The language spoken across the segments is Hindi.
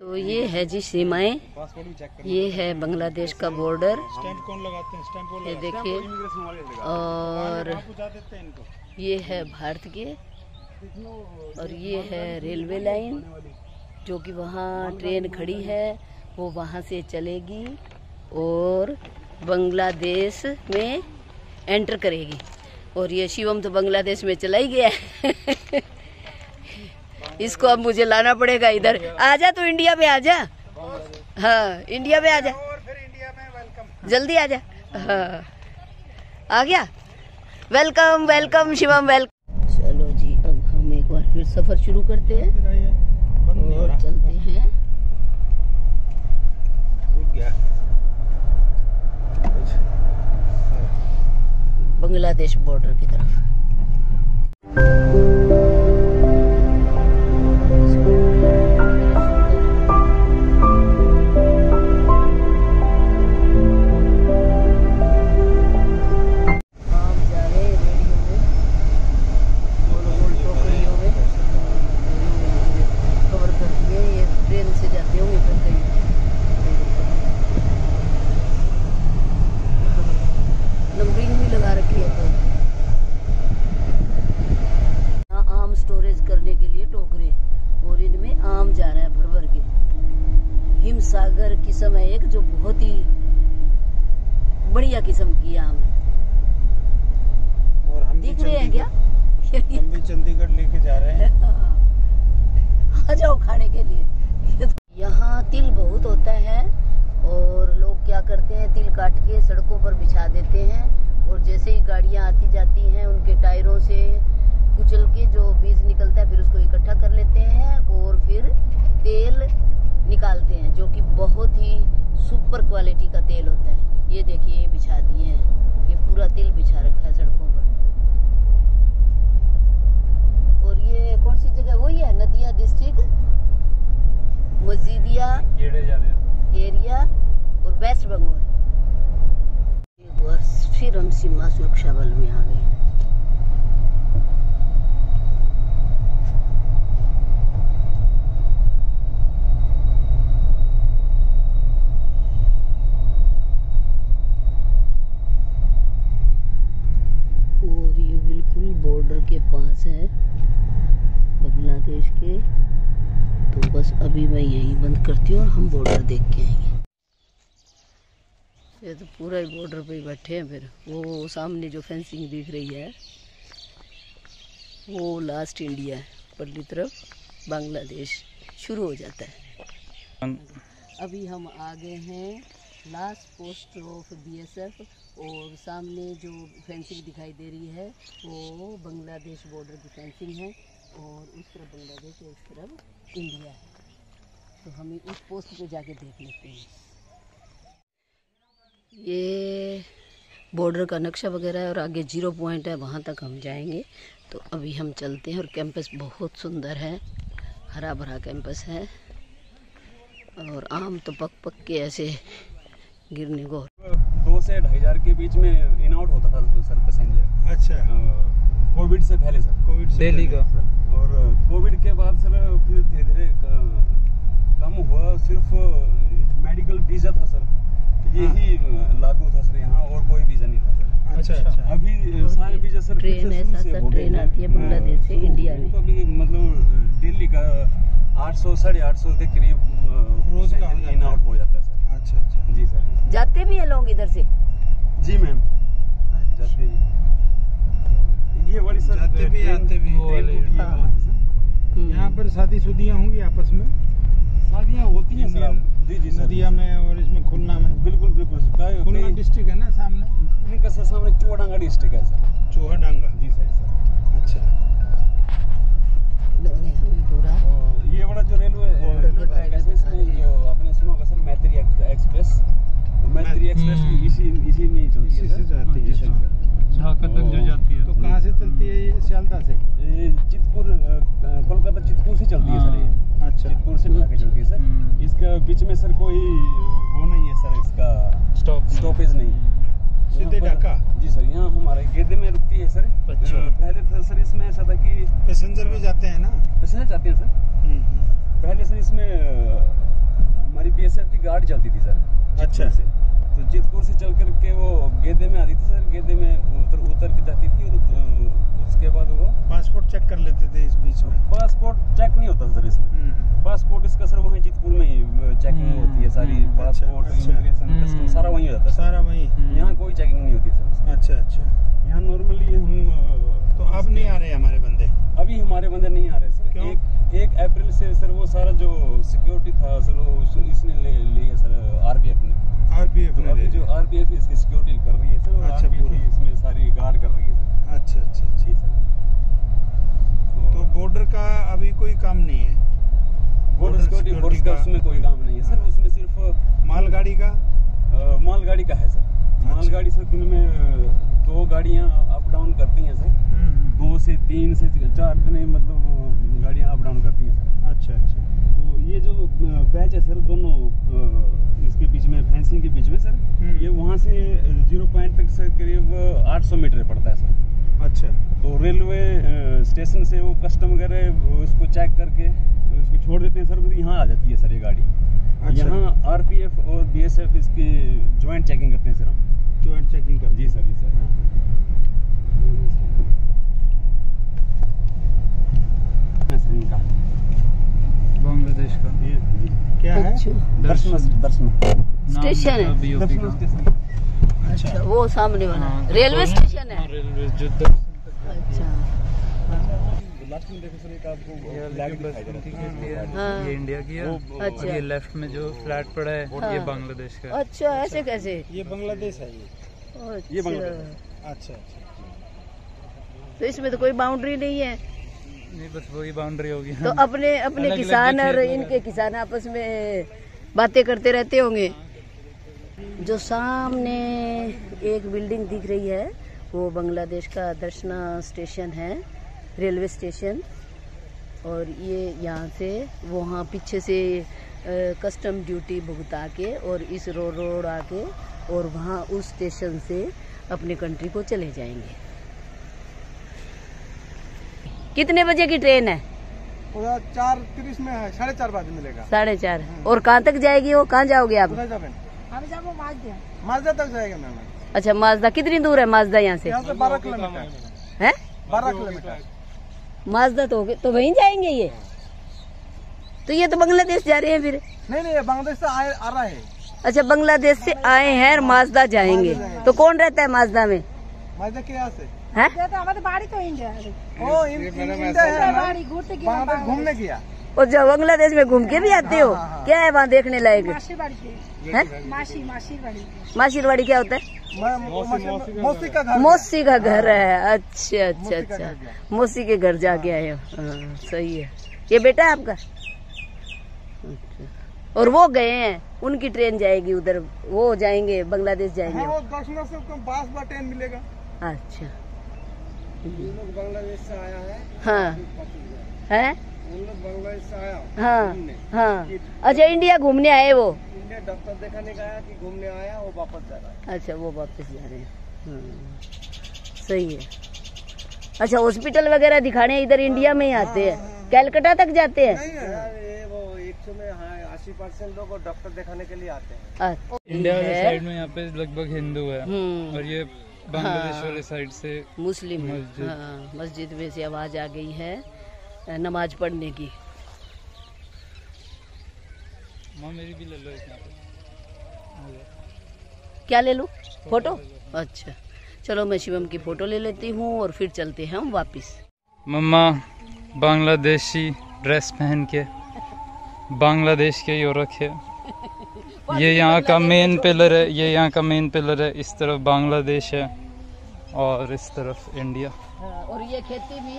तो ये है जी सीमाएँ। ये है बांग्लादेश का बॉर्डर। ये देखिए और ये है भारत के और ये है रेलवे लाइन जो कि वहाँ ट्रेन खड़ी है वो वहाँ से चलेगी और बांग्लादेश में एंटर करेगी। और ये शिवम तो बांग्लादेश में चला ही गया है। इसको अब मुझे लाना पड़ेगा इधर। आजा तो इंडिया में आजा। हाँ इंडिया में आजा। और फिर इंडिया में जल्दी आजा। हाँ। आ गया? वेलकम वेलकम शिवम वेलकम चलो जी अब हम एक बार फिर सफ़र शुरू करते हैं। हो और चलते हैं। बांग्लादेश बॉर्डर की तरफ़। जाओ खाने के लिए। यहाँ तिल बहुत होता है और लोग क्या करते हैं, तिल काट के सड़कों पर बिछा देते हैं और जैसे ही गाड़ियाँ आती जाती हैं, उनके टायरों से कुचल के जो बीज निकलता है, फिर उसको इकट्ठा कर लेते हैं और फिर तेल निकालते हैं, जो कि बहुत ही सुपर क्वालिटी का तेल होता है। ये देखिए, ये बिछा दिए हैं। ये पूरा तिल बिछा रखा है सड़कों पर और ये कौन सी जगह वही है नदिया डिस्ट्रिक्ट मजीदिया गेड़े जा रहे हैं एरिया और वेस्ट बंगाल एक बार फिर हम सीमा सुरक्षा बल में आ गए और ये बिल्कुल बॉर्डर के पास है, बांग्लादेश के। तो बस अभी मैं यहीं बंद करती हूँ और हम बॉर्डर देख के आएँगे। ये तो पूरा ही बॉर्डर पे ही बैठे हैं फिर। वो सामने जो फेंसिंग दिख रही है, वो लास्ट इंडिया है परली तरफ़ बांग्लादेश शुरू हो जाता है। अभी हम आ गए हैं लास्ट पोस्ट ऑफ़ बीएसएफ और सामने जो फेंसिंग दिखाई दे रही है, वो बांग्लादेश बॉर्डर की फेंसिंग है और उस तरफ़ बांग्लादेश और उस तरफ़ इंडिया है। तो हमें उस पोस्ट पे जाके देख लेते हैं। ये बॉर्डर का नक्शा वगैरह है और आगे ज़ीरो पॉइंट है वहाँ तक हम जाएँगे। तो अभी हम चलते हैं और कैंपस बहुत सुंदर है हरा भरा कैंपस है। और आम तो पक पक के ऐसे गिरने को दो से ढाई हज़ार के बीच में इन आउट होता था सर पैसेंजर अच्छा। कोविड से पहले सर। कोविड से दिल्ली पहले। का। सर। और कोविड के बाद सर फिर धीरे धीरे कम हुआ सिर्फ़ मेडिकल वीज़ा था सर। यही लागू था सर यहाँ और कोई वीज़ा नहीं था सर अच्छा अच्छा। अच्छा अभी सारे वीज़ा सर ट्रेन से है, शुरू साथ से साथ हो गए ट्रेन आती है बांग्लादेश से इंडिया में। तो अभी मतलब दिल्ली का आठ सौ साढ़े आठ सौ के करीब रोज का हो इन जाता है। आउट हो जाता है सर अच्छा अच्छा जी सर जाते भी हैं लोग इधर से जी मैम जाते भी ये वाली सर जाते भी, आते भी। हाँ। है सर। हम्म। यहाँ पर शादी शुदियाँ होंगी आपस में शादियाँ होती हैं सर जी जी नदिया में और इसमें खुलना में। बिल्कुल बिल्कुल का- खुलना डिस्ट्रिक्ट है ना सामने? इनका सर सामने चुआडांगा डिस्ट्रिक्ट है सर चोहाडांगा। जी सर सर अच्छा। ये बड़ा जो रेलवे ढाका? जी सर यहाँ हमारे गेदे में रुकती है सर। अच्छा। पहले तो सर इसमें ऐसा था कि पैसेंजर भी जाते हैं ना? पैसेंजर जाते हैं सर। हम्म, हम्म। पहले सर इसमें हमारी बीएसएफ की गाड़ी चलती थी सर। अच्छा। से। तो जितपुर से चल करके वो गेदे में आती थी सर। गेदे में उतर उतर के जाती थी और उसके बाद वो पासपोर्ट चेक कर लेते थे इस बीच में। पासपोर्ट चेक नहीं होता सर इसमें। हम्म, पासपोर्ट इसका सर वहीं जितपुर में ही चेकिंग हम्म, है सारी हम्म, पासपोर्ट अच्छा, इमिग्रेशन हम्म। सारा वहीं हो जाता है सारा। वही। यहाँ कोई चेकिंग नहीं होती सर अच्छा अच्छा। यहाँ नॉर्मली हम तो अब नहीं आ रहे हमारे बंदे? अभी हमारे बंदे नहीं आ रहे सर। क्यों? एक एक अप्रैल से सर वो सारा जो सिक्योरिटी था सर वो इसने ले लिया सर आरपीएफ ने। आरपीएफ तो ने अभी ले जो लिया। आरपीएफ इसकी सिक्योरिटी कर रही है सर अच्छा, इसमें सारी गार्ड कर रही है सर। अच्छा अच्छा अच्छा। जी सर। तो बॉर्डर का अभी कोई काम नहीं है? बॉर्डर सिक्योरिटी फोर्स का का- उसमें कोई काम मालगाड़ी का? मालगाड़ी का है सर। अच्छा। मालगाड़ी सर दिन में दो गाड़ियाँ अप डाउन करती हैं सर। दो से तीन से चार दिन मतलब गाड़ियाँ अप डाउन करती हैं सर। अच्छा अच्छा। तो ये जो पैच है सर दोनों इसके बीच में फेंसिंग के बीच में सर हम्म। ये वहाँ से ज़ीरो पॉइंट तक सर करीब 800 मीटर पड़ता है सर। अच्छा। तो रेलवे स्टेशन से वो कस्टम वगैरह उसको चेक करके छोड़ देते हैं सर फिर यहाँ आ जाती है सर ये गाड़ी। अच्छा। यहाँ आरपीएफ और बीएसएफ इसकी ज्वाइंट चेकिंग करते हैं सर हम। ज्वाइंट चेकिंग कर जी सर जी सर। है बांग्लादेश का। जी। क्या है? अच्छा। दर्शन दर्शन। स्टेशन है? स्टेशन। अच्छा वो सामने वाला। हाँ, रेलवे स्टेशन हाँ, है रेलवे जो दर्शन अच्छा। लास्ट में देखो सर एक आपको ये फ्लैग वाली दिखाई दे बस रहा है। ये हाँ। ये इंडिया की है। अच्छा। ये लेफ़्ट में जो फ्लैट पड़ा है ये हाँ। बांग्लादेश का अच्छा ऐसे कैसे? ये बांग्लादेश है ये। अच्छा। ये बांग्लादेश। अच्छा अच्छा। तो इसमें तो कोई बाउंड्री नहीं है। नहीं बस वही बाउंड्री होगी तो अपने अपने किसान और इनके किसान आपस में बातें करते रहते होंगे। जो सामने एक बिल्डिंग दिख रही है वो बांग्लादेश का दर्शना स्टेशन है। Railway station. और ये यहाँ से वहाँ पीछे से कस्टम ड्यूटी भुगता के और इस रोड रोड आके और वहाँ उस स्टेशन से अपने कंट्री को चले जाएँगे। कितने बजे की ट्रेन है? चार तीस में है साढ़े चार बजे मिलेगा। साढ़े चार। और कहाँ तक जाएगी वो? कहाँ जाओगे आप? माजदा माजदा तक जाएगा मैम। अच्छा माजदा कितनी दूर है माजदा यहाँ से? यहाँ से बारह किलोमीटर। है? बारह किलोमीटर। माजदा हो गए तो वहीं जाएँगे ये? तो ये तो बांग्लादेश जा रहे हैं फिर। नहीं नहीं ये बांग्लादेश से आए आ रहा है। अच्छा बांग्लादेश से आए हैं और माजदा जाएँगे। तो कौन रहता है माजदा में? माजदा के यहाँ से? है? ओ बाड़ी तो इंडिया है। घूमने गया। और जो बांग्लादेश में घूम के भी आते हो क्या है वहाँ देखने लायक? है? माशीरवाड़ी क्या होता है? मौसी मौसी का घर। मौसी का घर है। अच्छा अच्छा अच्छा। मौसी के घर जाके आए हो। हाँ, सही है। ये बेटा है आपका? अच्छा। और वो गए हैं? उनकी ट्रेन जाएगी उधर। वो जाएँगे बांग्लादेश जाएँगे। हाँ वो दर्शनों से उसको बास बा ट्रेन मिलेगा। अच्छा। बांग्लादेश से आया है। हाँ। है? उन लोग बांग्लादेश से आया हाँ हाँ। अच्छा इंडिया घूमने आए वो? इंडिया डॉक्टर दिखाने का आया कि घूमने आया वो वापस जा रहा है। अच्छा वो वापस जा रहे हैं। हाँ, सही है। अच्छा हॉस्पिटल वगैरह दिखाने इधर इंडिया में ही आते हैं? कैलकाटा तक जाते हैं? नहीं है ये वो एक सौ में हाँ अस्सी परसेंट लोग डॉक्टर दिखाने के लिए आते हैं। अच्छा, इंडिया वाले है। साइड में यहाँ पे लगभग हिंदू है। हम्म। और ये बांग्लादेश हाँ। वाले साइड से मुस्लिम है। मस्जिद। हाँ मस्जिद में से आवाज़ आ गई है। नमाज़ पढ़ने की। मेरी भी ले लो। क्या ले लूँ? फ़ोटो अच्छा। चलो मैं शिवम की फ़ोटो ले लेती हूँ और फिर चलते हैं हम वापिस। मम्मा बांग्लादेशी ड्रेस पहन के बांग्लादेश के यो रखे ये यहाँ का मेन पिलर है। ये यहाँ का मेन पिलर है इस तरफ़ बांग्लादेश है और इस तरफ़ इंडिया। हाँ, और ये खेती भी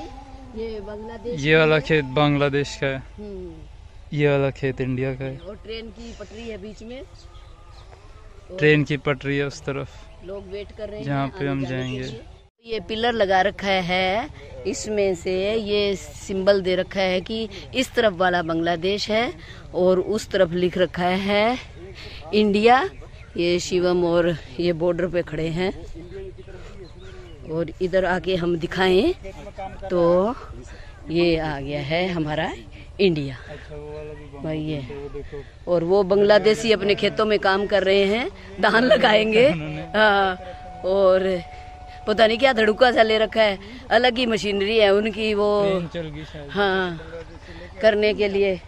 ये बांग्लादेश ये वाला खेत बांग्लादेश का है। हम्म, ये वाला खेत इंडिया का है। और ट्रेन की पटरी है बीच में। ट्रेन की पटरी है उस तरफ़। लोग वेट कर रहे हैं जहाँ पे हम जाएँगे। ये पिलर लगा रखा है इसमें से। ये सिंबल दे रखा है कि इस तरफ़ वाला बांग्लादेश है और उस तरफ़ लिख रखा है इंडिया। ये शिवम और ये बॉर्डर पे खड़े हैं। और इधर आके हम दिखाएँ तो ये आ गया है हमारा इंडिया। भाई ये। और वो बांग्लादेशी अपने खेतों में काम कर रहे हैं धान लगाएँगे। हाँ और पता नहीं क्या धड़ुका सा ले रखा है। अलग ही मशीनरी है उनकी वो। हाँ करने के लिए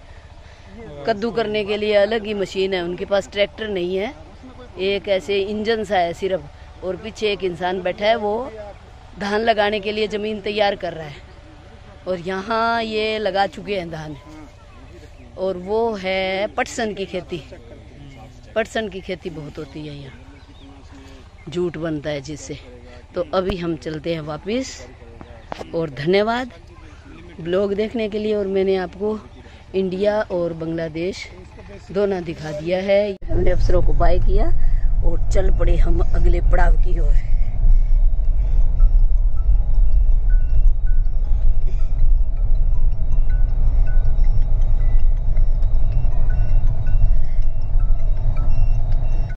कद्दू करने के लिए अलग ही मशीन है। उनके पास ट्रैक्टर नहीं है। एक ऐसे इंजन सा है सिर्फ़। और पीछे एक इंसान बैठा है वो धान लगाने के लिए ज़मीन तैयार कर रहा है। और यहाँ ये लगा चुके हैं धान। और वो है पटसन की खेती। पटसन की खेती बहुत होती है यहाँ। जूट बनता है जिससे। तो अभी हम चलते हैं वापस। और धन्यवाद ब्लॉग देखने के लिए। और मैंने आपको इंडिया और बांग्लादेश दोनों दिखा दिया है। हमने अफसरों को बाय किया। और चल पड़े हम अगले पड़ाव की ओर।